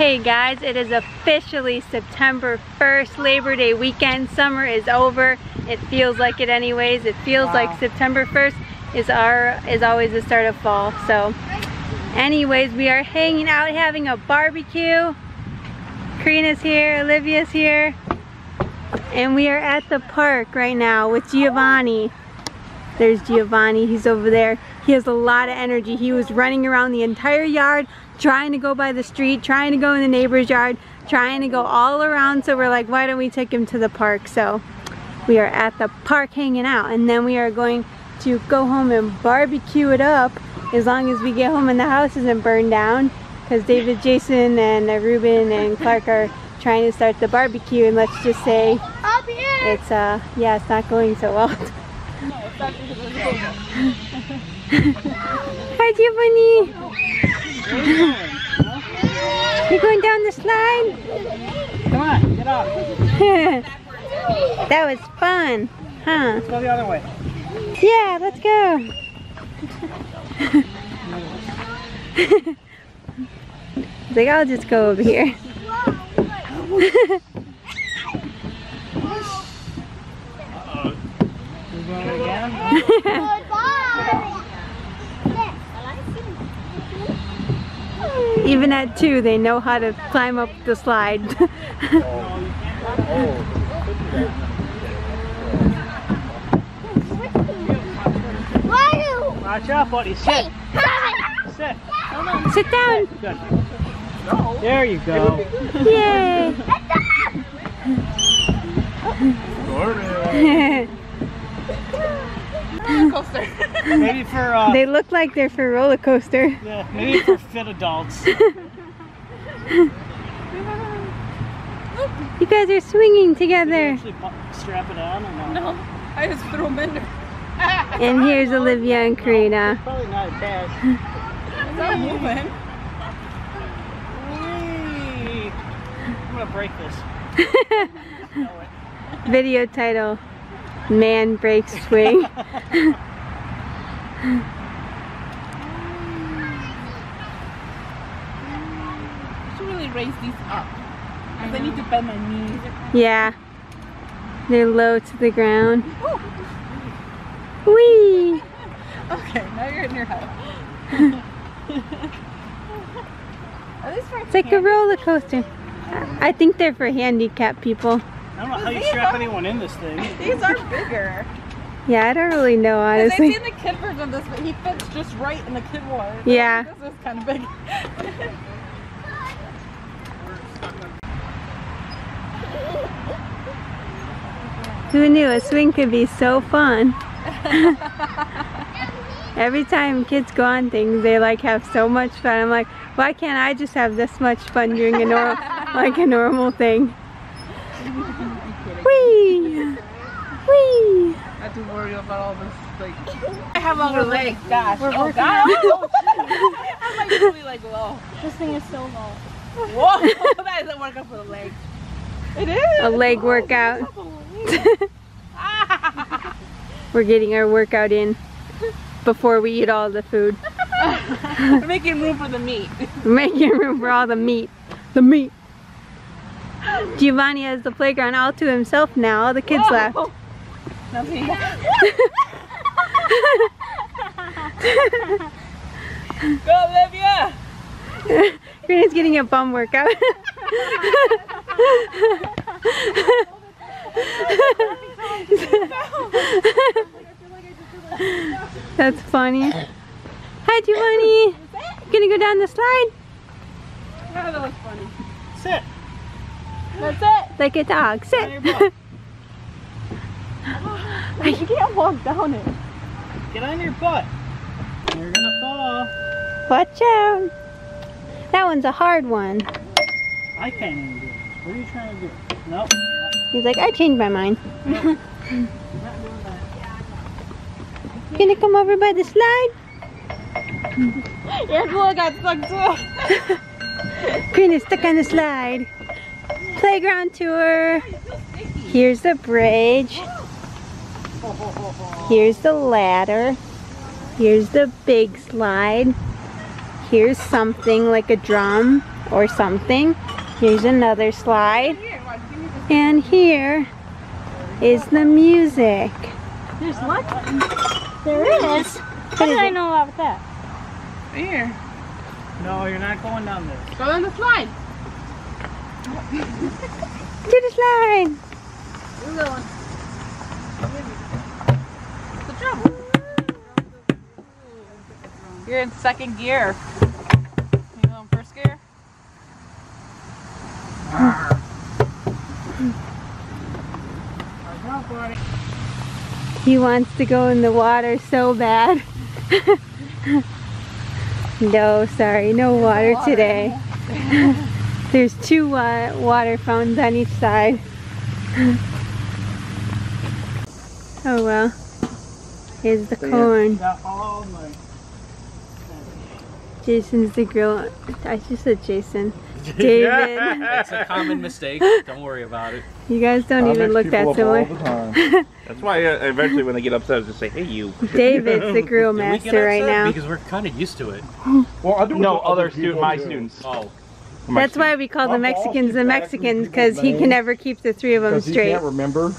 Hey guys, it is officially September 1st, Labor Day weekend. Summer is over. It feels like it anyways. It feels Wow. like September 1st is our is always the start of fall. So anyways, we are hanging out having a barbecue. Karina's here, Olivia's here. And we are at the park right now with Giovanni. There's Giovanni, he's over there. He has a lot of energy. He was running around the entire yard, trying to go by the street, trying to go in the neighbor's yard, trying to go all around. So we're like, why don't we take him to the park? So we are at the park hanging out. And then we are going to go home and barbecue it up as long as we get home and the house isn't burned down. Because David, Jason, and uh, Ruben and Clark are trying to start the barbecue. And let's just say it's, uh, yeah, it's not going so well. Hi, Giovanni. You going down the slide? Come on, get off. that was fun, huh? Let's go the other way. Yeah, let's go. Like, I'll just go over here. We're going again. Goodbye! Even at two, they know how to climb up the slide. Watch out, buddy. Sit. Sit. Sit down. Good. There you go. Yay. Maybe for uh, they look like they're for roller coaster. yeah, maybe for fit adults. You guys are swinging together. Actually strap it on or no? No, I just threw them in there. And here's Olivia and Karina. Probably not attached. It's not moving. I'm gonna break this. Video title, Man Breaks Swing. I should really raise these up. Because I need to bend my knees. yeah. They're low to the ground. Whee! Okay, now you're in your head. Are these for It's like a roller coaster. I I think they're for handicapped people. I don't know how you strap anyone in this thing. These are bigger. Yeah, I don't really know, Because I've seen the kid version of this, but he fits just right in the kid one. Yeah. This is kind of big. Who knew a swing could be so fun? Every time kids go on things, they like have so much fun. I'm like, why can't I just have this much fun doing a normal, like a normal thing? Whee! Whee! Not to worry about all this, like... I have longer legs, gosh. We're oh, God. Oh, I'm like really like low. This thing is so low. Whoa, that isn't workout for the legs. It is. A leg workout. We're getting our workout in before we eat all the food. We're making room for the meat. We're making room for all the meat. The meat. Giovanni has the playground all to himself now. All the kids Whoa. left. Go, Olivia. Karina's getting a bum workout. That's funny. Hi, Giovanni. You gonna go down the slide that was funny. That's it. like a dog? Sit. You can't walk down it. Get on your butt. You're gonna fall. Watch out. That one's a hard one. I can't even do it. What are you trying to do? Nope. He's like, I changed my mind. That. Gonna come over by the slide? Your glue got stuck too. Karina's stuck on the slide. Playground tour. Here's the bridge. Here's the ladder. Here's the big slide. here's something like a drum or something. Here's another slide. And here is the music. There's what? There is. How did I know about that? Here. No, you're not going down this. Go on the slide. To the slide. We're going. The trouble. You're in second gear. You in first gear? He wants to go in the water so bad. no, sorry, no water today. There's two uh, water fountains on each side. oh well. Here's the corn. Got. Jason's the grill. I just said Jason. David. It's a common mistake. Don't worry about it. You guys don't even look that similar. That's why uh, eventually when they get upset, I just say, "Hey, you." David's the grill Did we get master right upset? now. Because we're kind of used to it. Well, I do. No, other student, my students. Oh, That's why we call the Mexicans the Mexicans because he can never keep the three of them Because he straight. can't remember